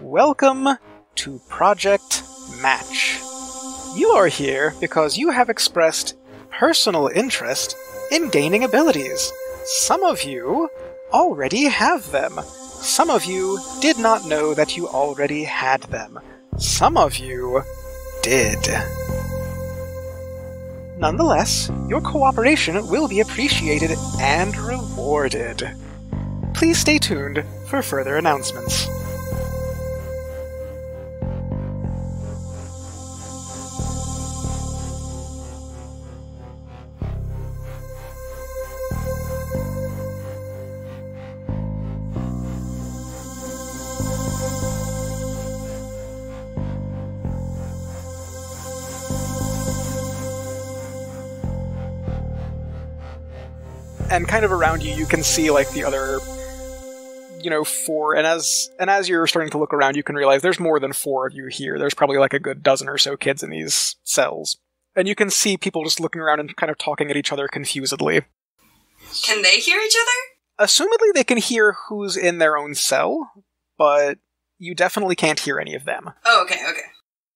Welcome to Project Match. You are here because you have expressed personal interest in gaining abilities. Some of you already have them. Some of you did not know that you already had them. Some of you did. Nonetheless, your cooperation will be appreciated and rewarded. Please stay tuned for further announcements. And kind of around you you can see like the other you know four and as and as you're starting to look around you can realize there's more than four of you here there's probably like a good dozen or so kids in these cells and you can see people just looking around and kind of talking at each other confusedly Can they hear each other? assumedly they can hear who's in their own cell but you definitely can't hear any of them Oh, okay, okay.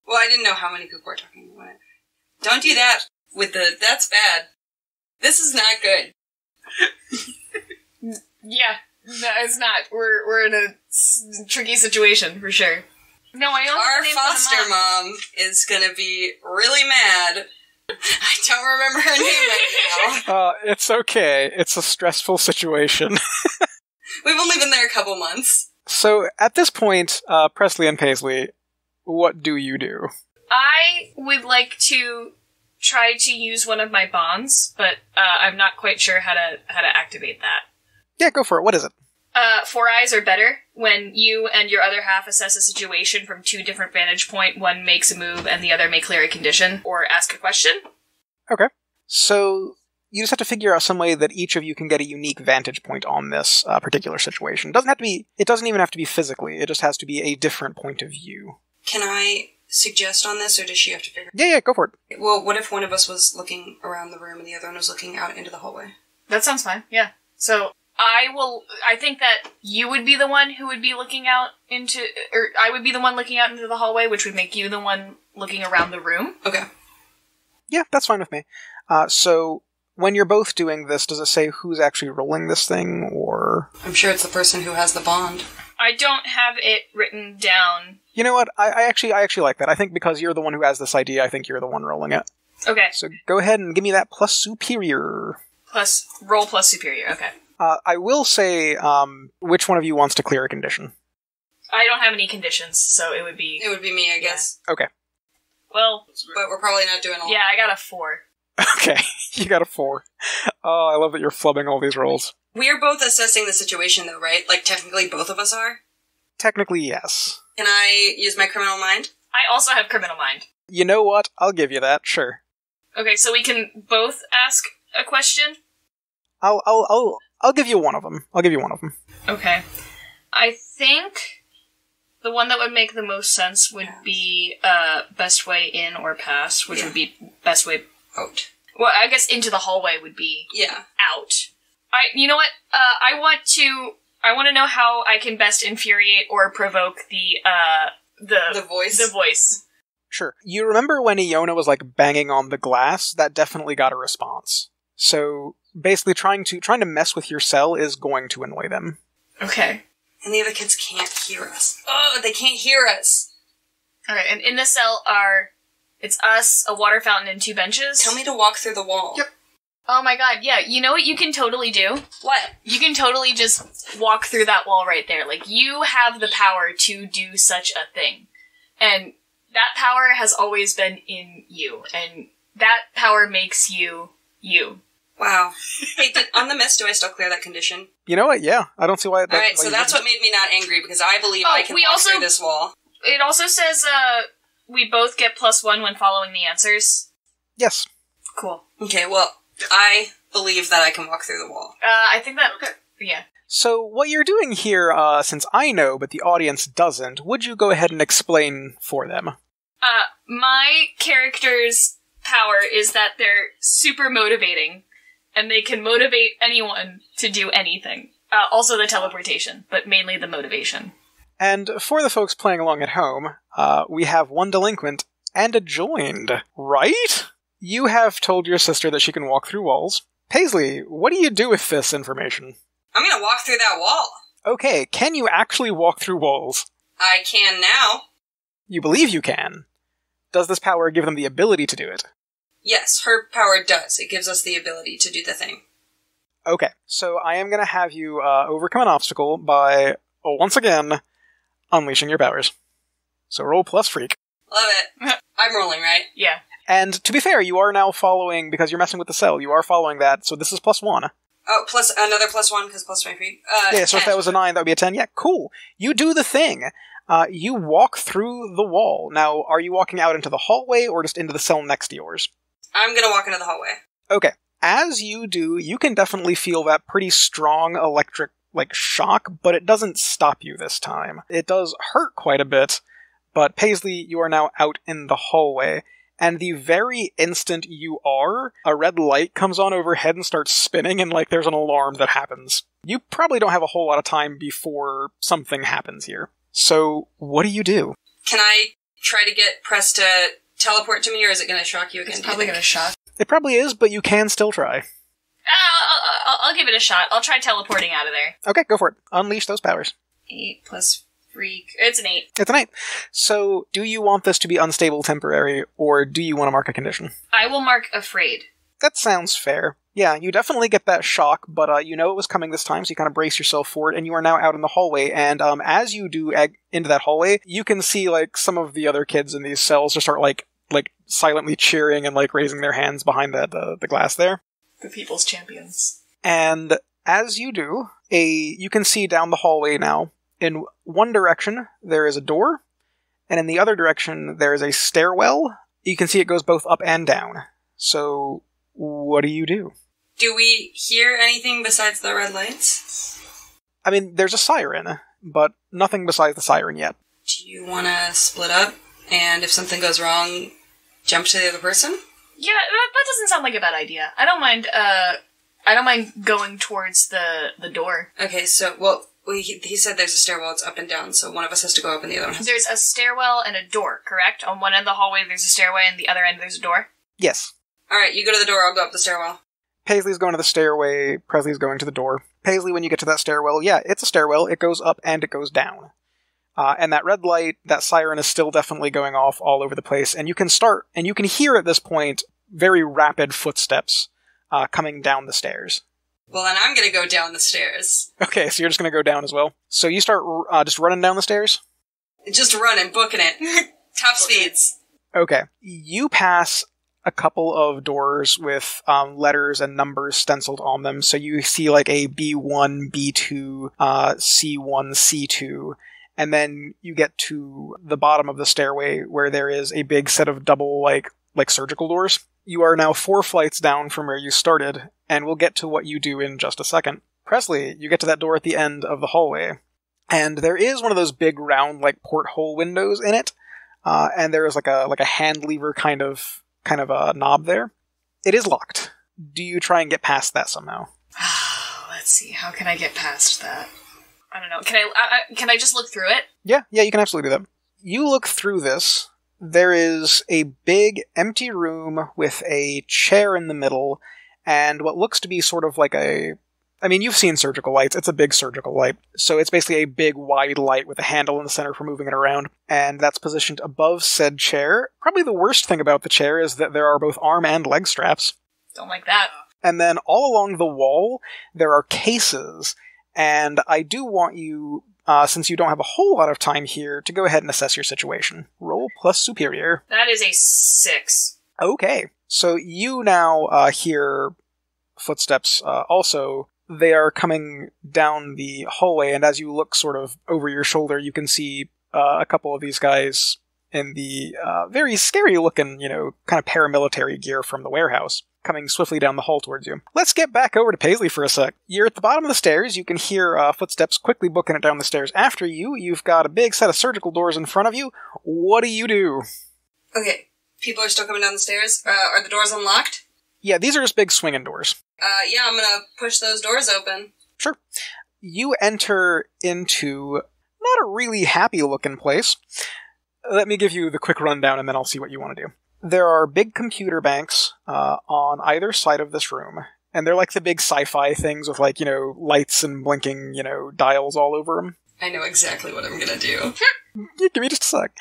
Well, I didn't know how many people were talking about it. Don't do that with the. That's bad. This is not good. Yeah, no, it's not. We're we're in a s- tricky situation for sure. No, I don't. Our have the name for the foster mom. mom is gonna be really mad. I don't remember her name right now. uh, it's okay it's a stressful situation We've only been there a couple months. so at this point uh, presley and paisley what do you do I would like to try to use one of my bonds, but uh, I'm not quite sure how to how to activate that. yeah go for it what is it Uh, four eyes are better when you and your other half assess a situation from two different vantage point. One makes a move, and the other may clear a condition or ask a question. Okay, so you just have to figure out some way that each of you can get a unique vantage point on this uh, particular situation. It doesn't have to be. It doesn't even have to be physically. It just has to be a different point of view. Can I suggest on this, or does she have to figure? Yeah, yeah, go for it. Well, what if one of us was looking around the room and the other one was looking out into the hallway? That sounds fine. Yeah. So I will. I think that you would be the one who would be looking out into, or I would be the one looking out into the hallway, which would make you the one looking around the room. Okay. Yeah, that's fine with me. Uh, so when you're both doing this, does it say who's actually rolling this thing, or I'm sure it's the person who has the bond. I don't have it written down. You know what? I, I actually, I actually like that. I think because you're the one who has this idea, I think you're the one rolling it. Okay. So go ahead and give me that plus superior. Plus roll plus superior. Okay. Uh, I will say, um, which one of you wants to clear a condition? I don't have any conditions, so it would be It would be me, I guess. Okay. well. But we're probably not doing all. Yeah, I got a four. Okay, you got a four. Oh, I love that you're flubbing all these rolls. We are both assessing the situation, though, right? Like technically, both of us are. Technically, yes. Can I use my criminal mind? I also have criminal mind. You know what? I'll give you that. Sure. Okay, so we can both ask a question. I'll, I'll, I'll, I'll give you one of them. I'll give you one of them. Okay. I think the one that would make the most sense would be uh, best way in or past, which Yeah. would be best way. Out. Well, I guess into the hallway would be Yeah. out. I, you know what? Uh, I want to. I want to know how I can best infuriate or provoke the uh the The voice. the voice. Sure. You remember when Iona was like banging on the glass? That definitely got a response. So basically, trying to trying to mess with your cell is going to annoy them. Okay. and the other kids can't hear us. Oh, they can't hear us. All right. And in the cell are it's us, a water fountain, and two benches. Tell me to walk through the wall. Yep. Oh my god, yeah. You know what you can totally do? What? You can totally just walk through that wall right there. Like, you have the power to do such a thing. And that power has always been in you. And that power makes you you. Wow. hey, did, on the miss, do I still clear that condition? You know what? Yeah, I don't see why. That, All right, why so that's what made me not angry because I believe Oh, I can we walk also- through this wall. It also says, uh, we both get plus one when following the answers. Yes. Cool. Okay, well, I believe that I can walk through the wall. Uh, I think that, Okay. yeah. So what you're doing here, uh, since I know but the audience doesn't, would you go ahead and explain for them? Uh, my character's power is that they're super motivating, and they can motivate anyone to do anything. Uh, also the teleportation, but mainly the motivation. And for the folks playing along at home, uh, we have one delinquent and a joined, right? You have told your sister that she can walk through walls. Paisley, what do you do with this information? I'm gonna walk through that wall. Okay, can you actually walk through walls? I can now. You believe you can. Does this power give them the ability to do it? Yes, her power does. It gives us the ability to do the thing. Okay, so I am going to have you uh, overcome an obstacle by, oh, once again, unleashing your powers. So roll plus freak. Love it. I'm rolling, right? Yeah. And to be fair, you are now following, because you're messing with the cell, you are following that, so this is plus one. Oh, plus another plus one because plus my freak. Uh, Yeah, so if that was a nine, that would be a ten. Yeah, cool. You do the thing. Uh, you walk through the wall. Now, are you walking out into the hallway or just into the cell next to yours? I'm gonna walk into the hallway. Okay. As you do, you can definitely feel that pretty strong electric like shock, but it doesn't stop you this time. It does hurt quite a bit, but Paisley, you are now out in the hallway. And the very instant you are, a red light comes on overhead and starts spinning, and like there's an alarm that happens. You probably don't have a whole lot of time before something happens here. So, what do you do? Can I try to get Press to teleport to me, or is it gonna shock you again? It's probably gonna shock. It probably is, but you can still try. Uh, I'll, I'll, I'll give it a shot. I'll try teleporting out of there. Okay, go for it. Unleash those powers. Eight plus freak. It's an eight. It's an eight. So, do you want this to be unstable temporary, or do you want to mark a condition? I will mark afraid. That sounds fair. Yeah, you definitely get that shock, but uh, you know it was coming this time, so you kind of brace yourself for it, and you are now out in the hallway. And um, as you do ag- into that hallway, you can see like some of the other kids in these cells just start like like silently cheering and like raising their hands behind the the, the glass there. The people's champions. And as you do, a you can see down the hallway now. In one direction there is a door, and in the other direction there is a stairwell. You can see it goes both up and down. So, what do you do? Do we hear anything besides the red lights? I mean, there's a siren, but nothing besides the siren yet. Do you want to split up, and if something goes wrong, jump to the other person? Yeah, that, that doesn't sound like a bad idea. I don't mind. Uh, I don't mind going towards the the door. Okay, so well, we, he said there's a stairwell. It's up and down, so one of us has to go up, and the other one has. There's a stairwell and a door, correct? On one end of the hallway, there's a stairway, and the other end there's a door. Yes. All right, you go to the door. I'll go up the stairwell. Paisley's going to the stairway, Presley's going to the door. Paisley, when you get to that stairwell, yeah, it's a stairwell. It goes up and it goes down. Uh, and that red light, that siren is still definitely going off all over the place. And you can start, and you can hear at this point very rapid footsteps uh, coming down the stairs. Well, then I'm gonna go down the stairs. Okay, so you're just going to go down as well. So you start uh, just running down the stairs? Just running, booking it. Top speeds. Okay. You pass a couple of doors with um, letters and numbers stenciled on them. So you see like a B1, B2, uh, C1, C2. And then you get to the bottom of the stairway where there is a big set of double like like surgical doors. You are now four flights down from where you started, and we'll get to what you do in just a second. Presley, you get to that door at the end of the hallway, and there is one of those big round like porthole windows in it uh, and there is like a like a hand lever kind of kind of a knob there. It is locked. Do you try and get past that somehow? Let's see. How can I get past that? I don't know. Can I, I, I can I just look through it? Yeah, yeah, you can absolutely do that. You look through this. There is a big empty room with a chair in the middle and what looks to be sort of like a I mean, you've seen surgical lights. It's a big surgical light. So it's basically a big wide light with a handle in the center for moving it around. And that's positioned above said chair. Probably the worst thing about the chair is that there are both arm and leg straps. Don't like that. And then all along the wall, there are cases. And I do want you, uh, since you don't have a whole lot of time here, to go ahead and assess your situation. Roll plus superior. That is a six. Okay. So you now uh, hear footsteps uh, also. They are coming down the hallway, and as you look sort of over your shoulder, you can see uh, a couple of these guys in the uh, very scary looking, you know, kind of paramilitary gear from the warehouse coming swiftly down the hall towards you. Let's get back over to Paisley for a sec. You're at the bottom of the stairs. You can hear uh, footsteps quickly booking it down the stairs after you. You've got a big set of surgical doors in front of you. What do you do? Okay, people are still coming down the stairs. Uh, are the doors unlocked? Yeah, these are just big swinging doors. Uh, yeah, I'm gonna push those doors open. Sure. You enter into not a really happy looking place. Let me give you the quick rundown and then I'll see what you want to do. There are big computer banks uh, on either side of this room, and they're like the big sci fi things with, like, you know, lights and blinking, you know, dials all over them. I know exactly what I'm gonna do. Give me just a sec.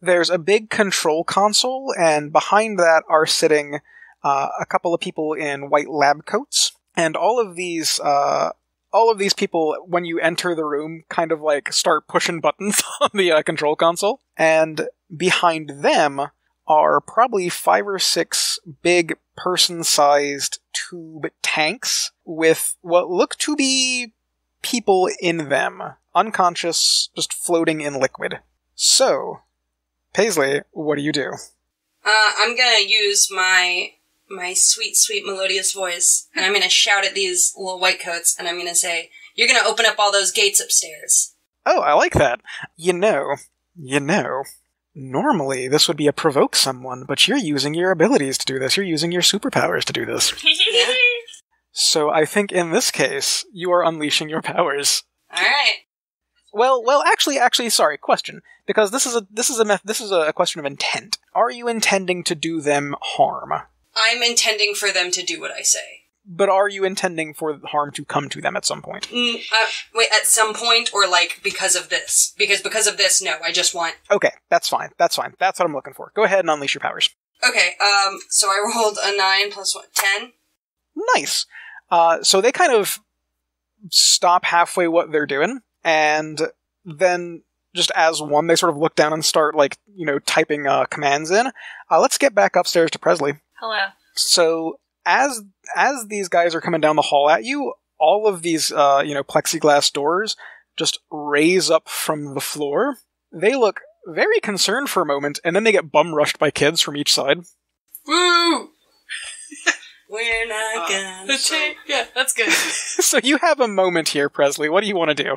There's a big control console, and behind that are sitting uh, a couple of people in white lab coats. And all of these, uh, all of these people, when you enter the room, kind of like start pushing buttons on the uh, control console. And behind them are probably five or six big person-sized tube tanks with what look to be people in them, unconscious, just floating in liquid. So, Paisley, what do you do? Uh, I'm gonna use my my sweet, sweet melodious voice, and I'm gonna shout at these little white coats, and I'm gonna say, "You're gonna open up all those gates upstairs." Oh, I like that. You know, you know, normally this would be a provoke someone, but you're using your abilities to do this. You're using your superpowers to do this. So I think in this case, you are unleashing your powers. All right. Well, well, actually, actually, sorry, question. Because this is a this is a meth- this is a question of intent. Are you intending to do them harm? I'm intending for them to do what I say. But are you intending for harm to come to them at some point? Mm, uh, wait, at some point, or like because of this? Because because of this, no. I just want. Okay, that's fine. That's fine. That's what I'm looking for. Go ahead and unleash your powers. Okay. Um. So I rolled a nine plus what? Ten. Nice. Uh, so they kind of stop halfway what they're doing, and then just as one, they sort of look down and start like you know typing uh, commands in. Uh, let's get back upstairs to Presley. Hello. So as as these guys are coming down the hall at you, all of these uh, you know plexiglass doors just raise up from the floor. They look very concerned for a moment, and then they get bum rushed by kids from each side. Woo! We're not gonna. yeah, that's good. so you have a moment here, Presley. What do you want to do?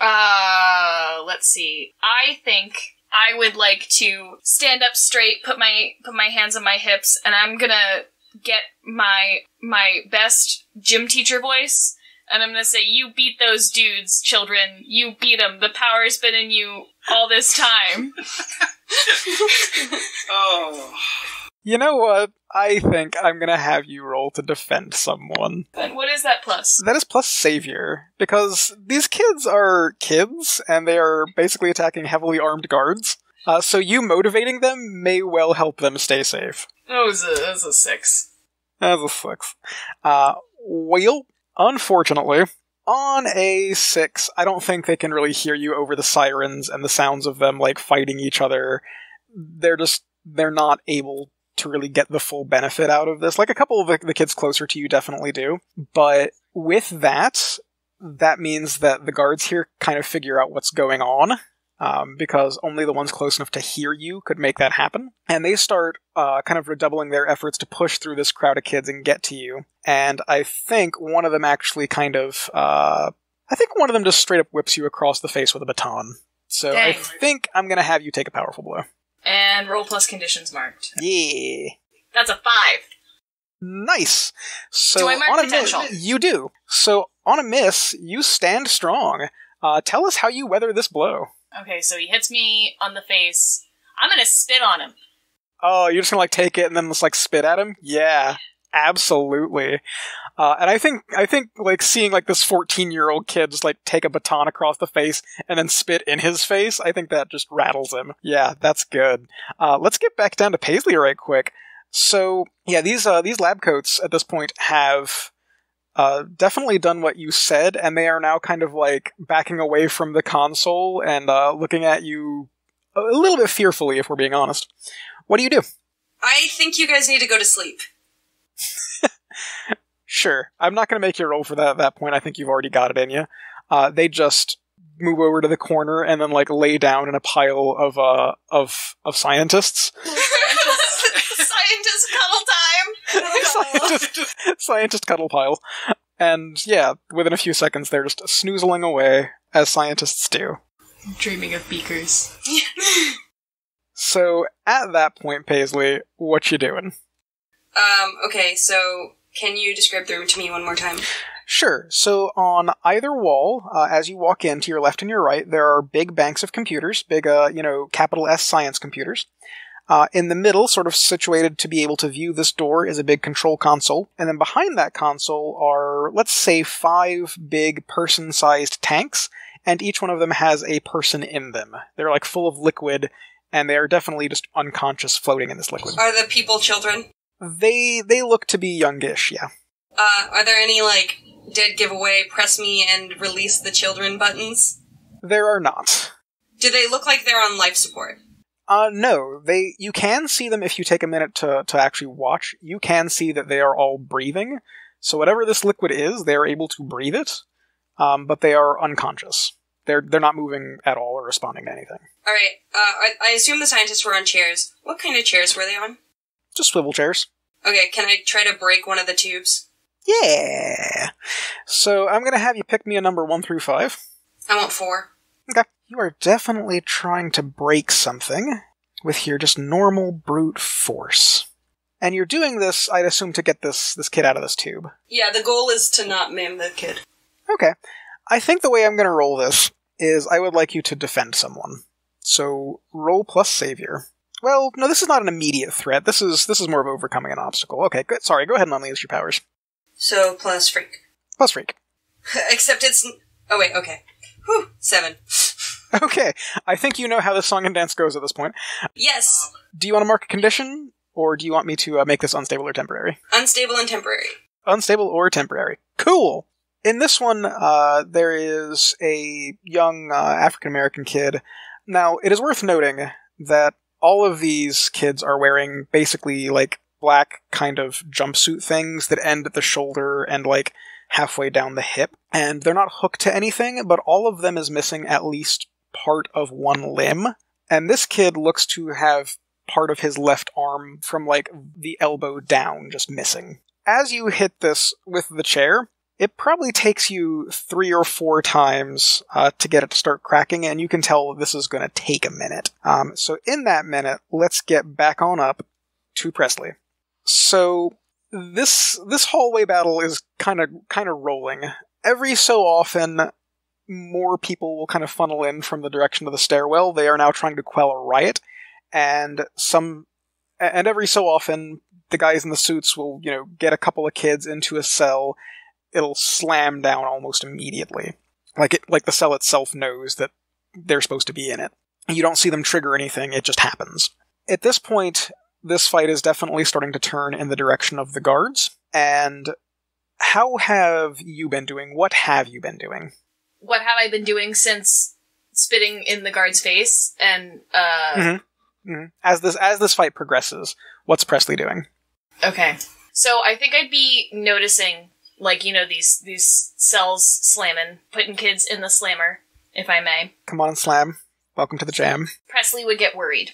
Uh, let's see. I think I would like to stand up straight, put my put my hands on my hips, and I'm gonna get my my best gym teacher voice, and I'm gonna say, "You beat those dudes, children. You beat them. The power's been in you all this time." Oh. You know what? I think I'm gonna have you roll to defend someone. and what is that plus? That is plus savior, because these kids are kids, and they are basically attacking heavily armed guards. Uh, so you motivating them may well help them stay safe. Oh, it's a, it's a six. That's a six. Uh, well, unfortunately, on a six, I don't think they can really hear you over the sirens and the sounds of them like fighting each other. They're just they're not able to really get the full benefit out of this. Like a couple of the, the kids closer to you definitely do, but with that, that means that the guards here kind of figure out what's going on. Um, because only the ones close enough to hear you could make that happen. And they start uh, kind of redoubling their efforts to push through this crowd of kids and get to you. And I think one of them actually kind of, uh, I think one of them just straight up whips you across the face with a baton. So I think I'm gonna have you take a powerful blow. And roll plus conditions marked. Yeah. That's a five. Nice. So Do I mark on a potential? miss, you do. So on a miss, you stand strong. Uh, tell us how you weather this blow. Okay, so he hits me on the face. I'm gonna spit on him. Oh, you're just gonna like take it and then just like spit at him? Yeah, absolutely. Uh, and I think I think like seeing like this 14 year old kid just like take a baton across the face and then spit in his face, I think that just rattles him. Yeah, that's good. Uh, let's get back down to Paisley right quick. So yeah, these uh, these lab coats at this point have uh, definitely done what you said, and they are now kind of like backing away from the console and uh, looking at you a little bit fearfully, if we're being honest. What do you do? I think you guys need to go to sleep. Sure, I'm not going to make you roll for that at that point. I think you've already got it in you. Uh, they just move over to the corner and then like lay down in a pile of uh of of scientists. Scientist cuddle time. scientist, scientist cuddle pile. And yeah, within a few seconds, they're just snoozling away as scientists do. Dreaming of beakers. So at that point, Paisley, what you doing? Um. Okay. So, can you describe the room to me one more time? Sure. So on either wall, uh, as you walk in to your left and your right, there are big banks of computers, big, uh, you know, capital S science computers. Uh, in the middle, sort of situated to be able to view this door, is a big control console. And then behind that console are, let's say, five big person sized tanks, and each one of them has a person in them. They're like full of liquid, and they are definitely just unconscious floating in this liquid. Are the people children? They they look to be youngish, yeah. Uh, are there any, like, dead giveaway, press me and release the children buttons? There are not. Do they look like they're on life support? Uh, no, they. You can see them if you take a minute to to actually watch. You can see that they are all breathing. So whatever this liquid is, they are able to breathe it, um, but they are unconscious. They're they're not moving at all or responding to anything. All right. Uh, I, I assume the scientists were on chairs. What kind of chairs were they on? Just swivel chairs. Okay. Can I try to break one of the tubes? Yeah. So I'm gonna have you pick me a number one through five. I want four. Okay. You are definitely trying to break something with your just normal brute force. And you're doing this, I'd assume, to get this this kid out of this tube. Yeah. The goal is to not maim the kid. Okay. I think the way I'm going to roll this is I would like you to defend someone. So roll plus savior. Well, no, this is not an immediate threat. This is this is more of overcoming an obstacle. Okay, good. Sorry, go ahead and unleash your powers. So plus freak. Plus freak. Except it's. Oh wait. Okay. Whew. Seven. Okay, I think you know how this song and dance goes at this point. Yes. Do you want to mark a condition, or do you want me to uh, make this unstable or temporary? Unstable and temporary. unstable or temporary. Cool. In this one, uh, there is a young uh, African American kid. Now, it is worth noting that all of these kids are wearing basically like black kind of jumpsuit things that end at the shoulder and like halfway down the hip. And they're not hooked to anything, but all of them is missing at least part of one limb. And this kid looks to have part of his left arm from like the elbow down just missing. As you hit this with the chair, it probably takes you three or four times uh, to get it to start cracking, and you can tell this is going to take a minute. Um, so, in that minute, let's get back on up to Presley. So, this this hallway battle is kind of kind of rolling. Every so often, more people will kind of funnel in from the direction of the stairwell. They are now trying to quell a riot, and some and every so often, the guys in the suits will you know get a couple of kids into a cell it'll slam down almost immediately. Like it, like the cell itself knows that they're supposed to be in it. You don't see them trigger anything, it just happens. At this point, this fight is definitely starting to turn in the direction of the guards. And how have you been doing? What have you been doing? What have I been doing since spitting in the guard's face and uh Mhm. Mhm. As this as this fight progresses, what's Presley doing? Okay. So I think I'd be noticing, like, you know, these these cells slamming, putting kids in the slammer, if I may. Come on slam. Welcome to the jam. Presley would get worried.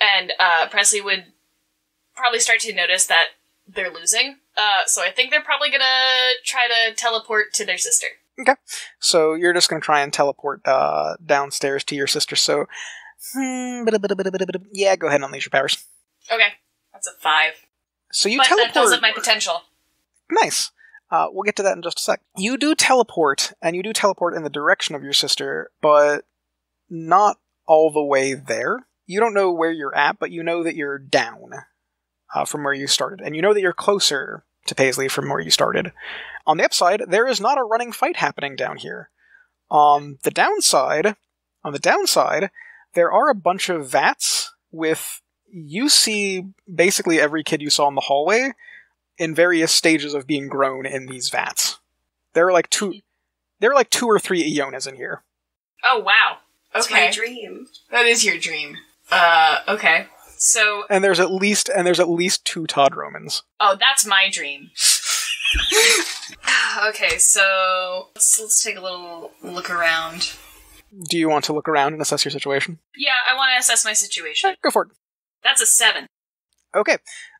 And uh, Presley would probably start to notice that they're losing. Uh, so I think they're probably gonna try to teleport to their sister. Okay, so you're just going to try and teleport uh, downstairs to your sister. So, hmm, yeah, go ahead and unleash your powers. Okay. That's a five. So you but teleport. that doesn't my potential. Nice. Uh, we'll get to that in just a sec. You do teleport, and you do teleport in the direction of your sister, but not all the way there. You don't know where you're at, but you know that you're down uh, from where you started, and you know that you're closer to Paisley from where you started. On the upside, there is not a running fight happening down here. On the downside, on the downside, there are a bunch of vats with you see basically every kid you saw in the hallway in various stages of being grown in these vats. There are like two there are like two or three Ionas in here. Oh wow. It's Okay. my dream. That is your dream. Uh, okay. So, And there's at least and there's at least two Todd Romans. oh, that's my dream. okay, so let's let's take a little look around. Do you want to look around and assess your situation? Yeah, I want to assess my situation. Go for it. That's a seven. Okay.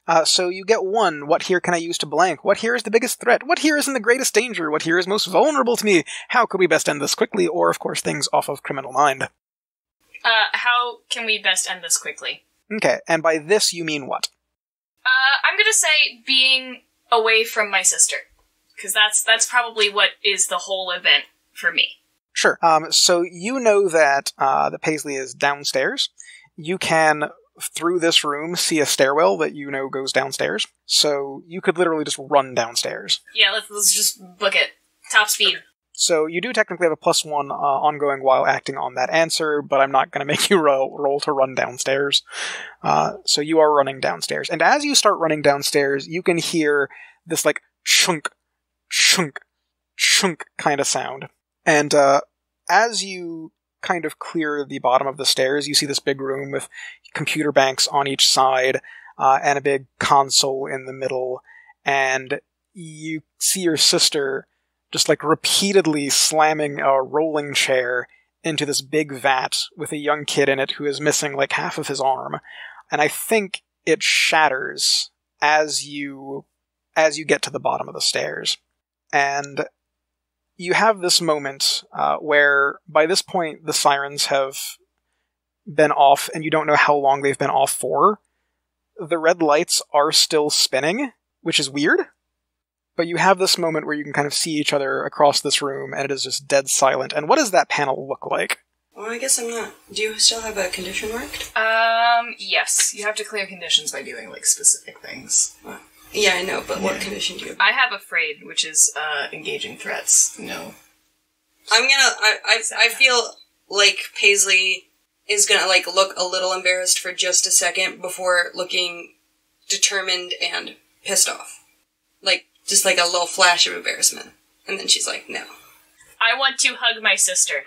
Uh, so you get one. What here can I use to blank? What here is the biggest threat? What here is in the greatest danger? What here is most vulnerable to me? How could we best end this quickly? Or, of course, things off of Criminal Mind. Uh, how can we best end this quickly? Okay, and by this you mean what? Uh, I'm gonna say being away from my sister. because that's that's probably what is the whole event for me. Sure. Um, so you know that uh, the Paisley is downstairs. You can, through this room, see a stairwell that you know goes downstairs. So you could literally just run downstairs. Yeah, let's let's just book it. Top speed. So you do technically have a plus one uh, ongoing while acting on that answer, but I'm not going to make you roll, roll to run downstairs. Uh, so you are running downstairs, and as you start running downstairs, you can hear this like chunk, chunk, chunk kind of sound. And uh, as you kind of clear the bottom of the stairs, you see this big room with computer banks on each side uh, and a big console in the middle, and you see your sister just like repeatedly slamming a rolling chair into this big vat with a young kid in it who is missing like half of his arm. And I think it shatters as you as you get to the bottom of the stairs. And you have this moment uh, where by this point the sirens have been off and you don't know how long they've been off for. The red lights are still spinning, which is weird but you have this moment where you can kind of see each other across this room and it is just dead silent. And what does that panel look like? Well, I guess I'm not. Do you still have a condition marked? Um, yes, you have to clear conditions by doing like specific things. Yeah, I know, but what Yeah. condition do you have? I have afraid, which is uh engaging threats. No. I'm gonna. I, I, I feel like Paisley is gonna like look a little embarrassed for just a second before looking determined and pissed off. Like just like a little flash of embarrassment, and then she's like, "No." I want to hug my sister.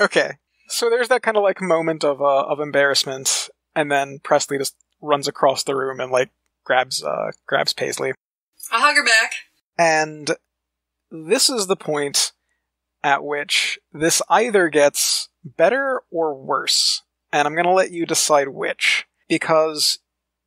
Okay. So there's that kind of like moment of uh, of embarrassment, and then Presley just runs across the room and like grabs uh, grabs Paisley. I hug her back. And this is the point at which this either gets better or worse. And I'm going to let you decide which. Because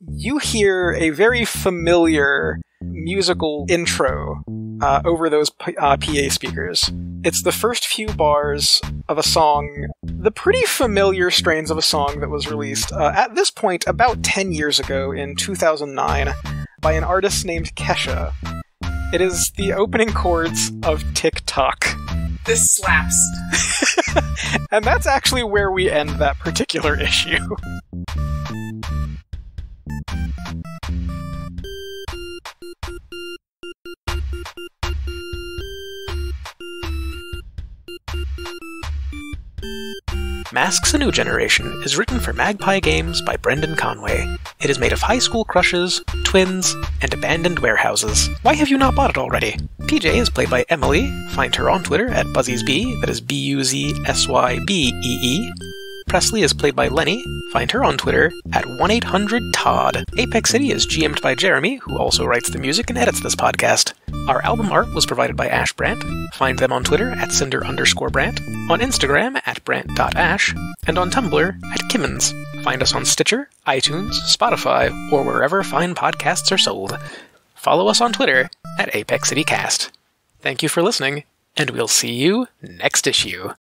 you hear a very familiar musical intro uh, over those P- uh, PA speakers. It's the first few bars of a song, the pretty familiar strains of a song that was released uh, at this point about 10 years ago in 2009 by an artist named Kesha. It is the opening chords of Tick Tock. This slaps. And that's actually where we end that particular issue. Masks a New Generation is written for Magpie Games by Brendan Conway. It is made of high school crushes, twins, and abandoned warehouses. Why have you not bought it already? PJ is played by Emily. Find her on Twitter at BuzziesB, that is B U Z S Y B E E. Presley is played by Lenny. Find her on Twitter at 1 800 Todd. Apex City is GM'd by Jeremy, who also writes the music and edits this podcast. Our album art was provided by Ash Brandt. Find them on Twitter at cinder underscore Brandt, on Instagram at Brandt.ash, and on Tumblr at Kimmins. Find us on Stitcher, iTunes, Spotify, or wherever fine podcasts are sold. Follow us on Twitter at Apex City Cast. Thank you for listening, and we'll see you next issue.